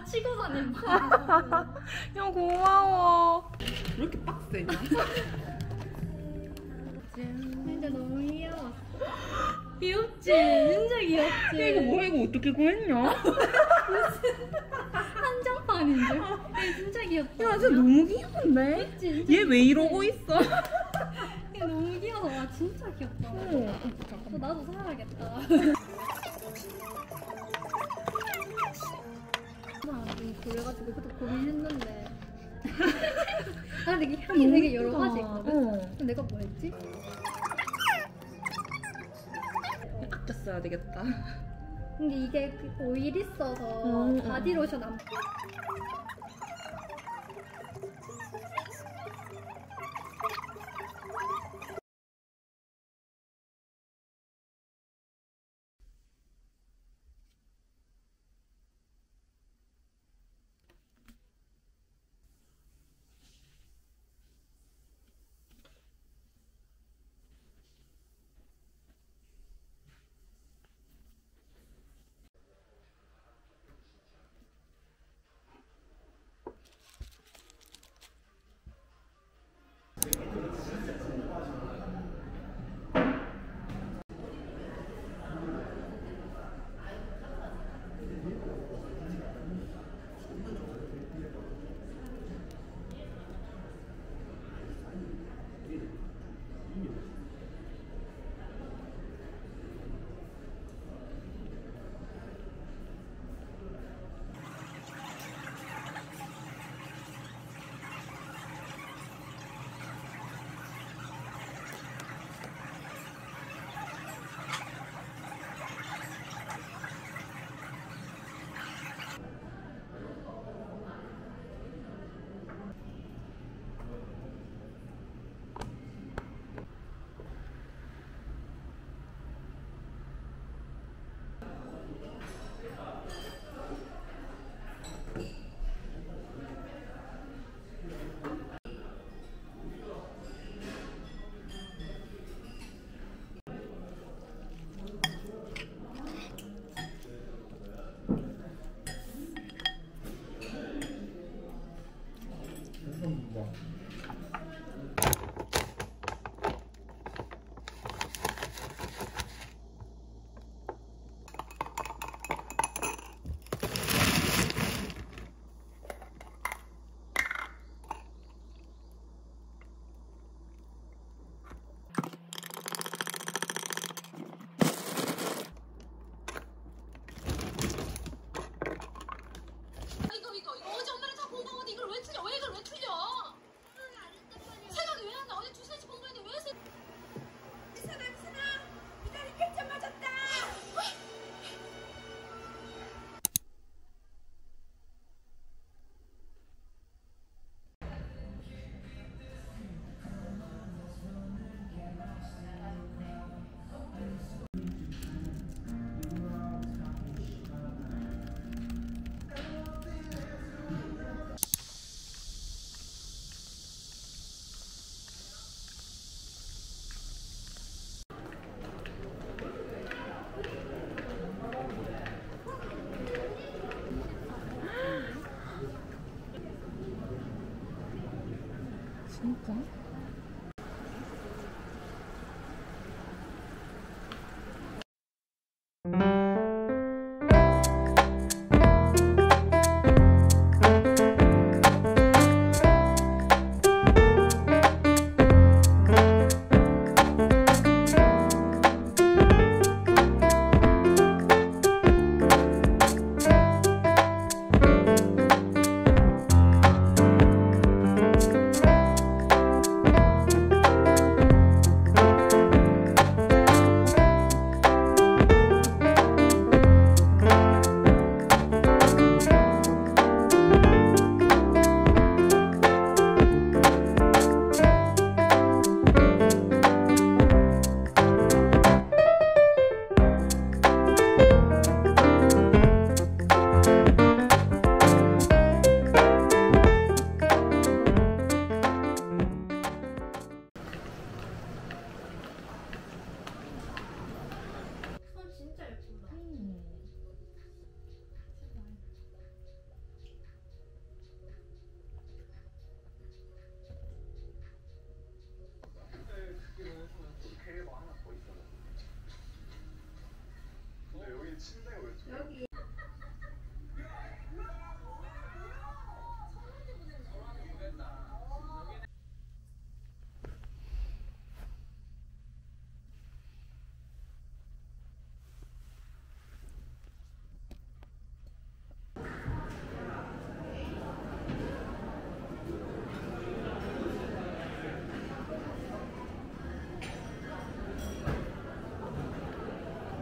다 치고 다니는 야 고마워. 왜 이렇게 빡세냐? 진짜 너무 귀여워. 귀엽지? 진짜 귀엽지? 야, 이거 뭐야 이거 어떻게 구했냐? 한정판인데? 이거 진짜 귀엽다. 야 진짜 너무 귀여운데? 그치? 진짜 얘왜 이러고 있어? 이거 너무 귀여워. 와, 진짜 귀엽다. 어. 어, 나도 사야겠다. 그래가지고 그때 고민했는데. 아, 근데 이게 향이 되게 여러 가지 있거든? 어. 내가 뭐 했지? 아껴 써야 되겠다. 근데 이게 그 오일 있어서 음, 바디로션 안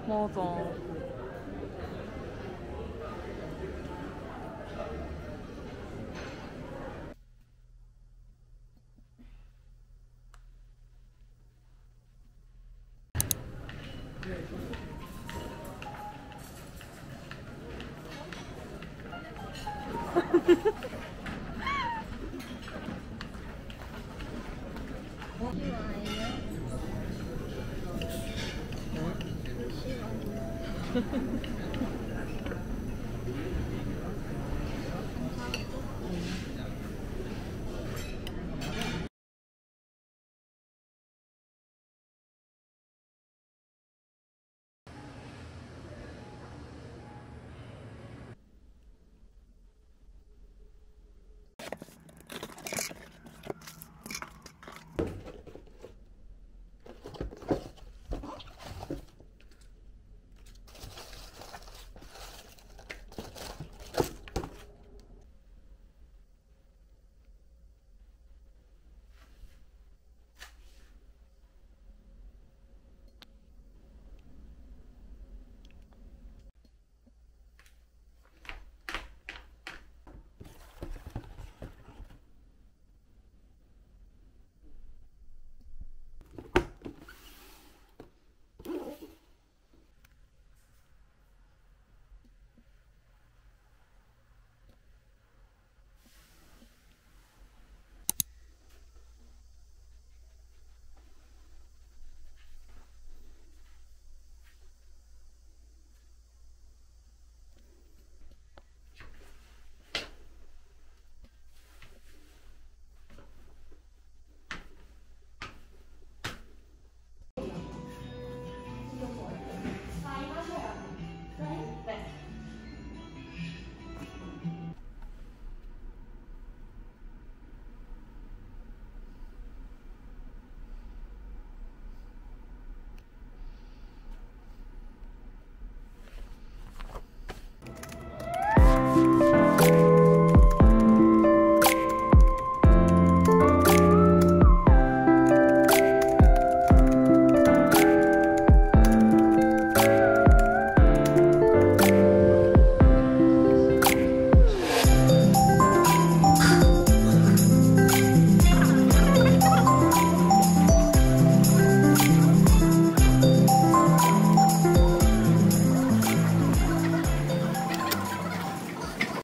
맞아. 잠